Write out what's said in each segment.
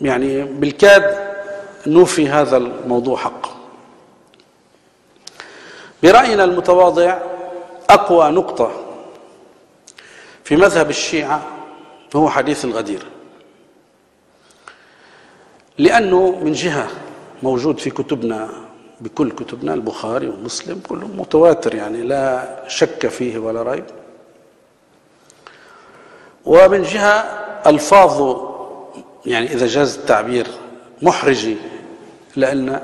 يعني بالكاد نوفي هذا الموضوع حقه برأينا المتواضع أقوى نقطة في مذهب الشيعة هو حديث الغدير. لأنه من جهة موجود في كتبنا بكل كتبنا البخاري ومسلم كله متواتر يعني لا شك فيه ولا ريب. ومن جهة ألفاظه يعني إذا جاز التعبير محرجة لأن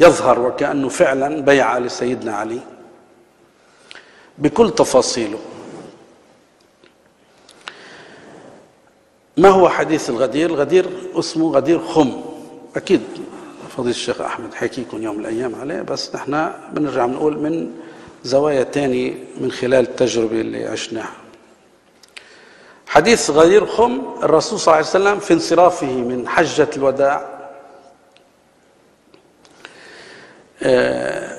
يظهر وكأنه فعلا بيع لسيدنا علي بكل تفاصيله. ما هو حديث الغدير؟ الغدير اسمه غدير خم. أكيد فضيل الشيخ أحمد حكيكم يوم من الأيام عليه بس نحن بنرجع بنقول من زوايا تاني من خلال التجربة اللي عشناها. حديث غدير خم الرسول صلى الله عليه وسلم في انصرافه من حجة الوداع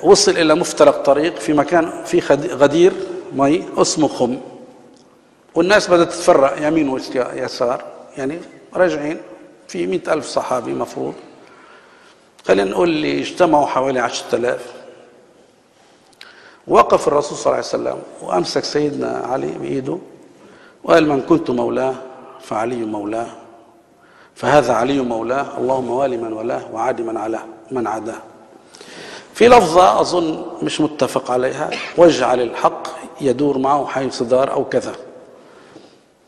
وصل إلى مفترق طريق في مكان في غدير مي اسمه خم. والناس بدأت تتفرق يمين ويسار يعني راجعين في مئة ألف صحابي مفروض. خلينا نقول اللي اجتمعوا حوالي عشرة آلاف. وقف الرسول صلى الله عليه وسلم وأمسك سيدنا علي بإيده. وقال من كنت مولاه فعلي مولاه. فهذا علي مولاه اللهم والي من ولاه وعادي من علاه من عداه في لفظة أظن مش متفق عليها واجعل الحق يدور معه حيث دار أو كذا.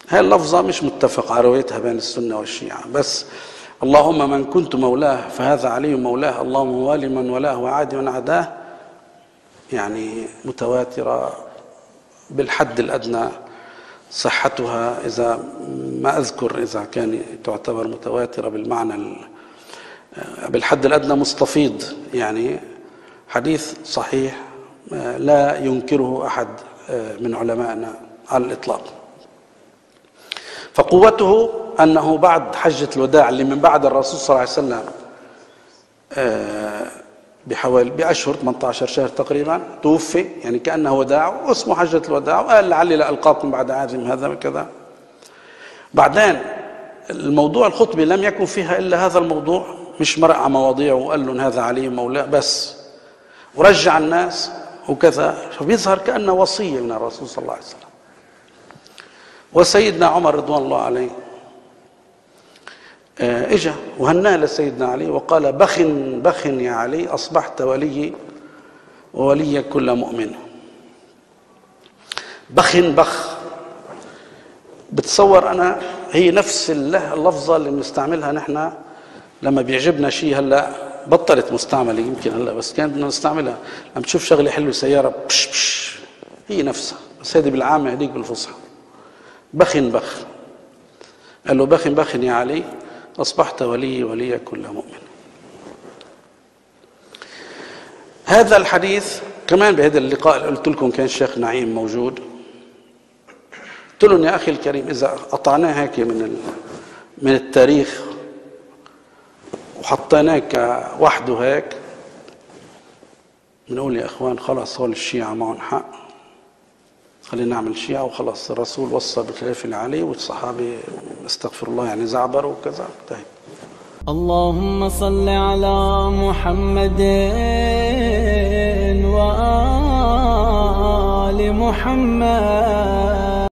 هاي اللفظة مش متفق على روايتها بين السنة والشيعة. بس اللهم من كنت مولاه فهذا علي مولاه اللهم والي من ولاه وعادي من عداه يعني متواترة بالحد الأدنى. صحتها إذا ما أذكر إذا كان تعتبر متواترة بالمعنى بالحد الأدنى مستفيض. يعني حديث صحيح لا ينكره أحد من علمائنا على الإطلاق. فقوته أنه بعد حجة الوداع اللي من بعد الرسول صلى الله عليه وسلم بحوالي بأشهر 18 شهر تقريبا توفي يعني كأنه وداع واسمه حجة الوداع وقال لعلي لا ألقاكم بعد عام هذا وكذا. بعدين الموضوع الخطبة لم يكن فيها إلا هذا الموضوع. مش مرق على مواضيع وقال لهم هذا علي مولاه بس. ورجع الناس وكذا. فبيظهر كأنه وصية من الرسول صلى الله عليه وسلم. وسيدنا عمر رضوان الله عليه اجى وهناه لسيدنا علي وقال بخ بخ يا علي أصبحت ولي وولي كل مؤمن. بخ بخ. بتصور أنا هي نفس اللفظة اللي بنستعملها نحن لما بيعجبنا شيء هلأ بطلت مستعملة يمكن هلأ بس كان بدنا نستعملها. لما تشوف شغلة حلوة سيارة بش بش. هي نفسها. بس هذه بالعامة هذيك بالفصحى. بخ بخ. قال له بخ بخ يا علي. أصبحت ولي ولي كل مؤمن. هذا الحديث كمان بهذا اللقاء قلت لكم كان الشيخ نعيم موجود. قلت لهم يا أخي الكريم إذا قطعناه هيك من من التاريخ وحطيناه وحده هيك بنقول يا إخوان خلاص هول الشيعة معهم حق. خلينا نعمل شيعة وخلاص الرسول وصى بالخلافة اللي عليه والصحابة استغفر الله يعني زعبروا وكذا. انتهى اللهم صل على محمد وآل محمد.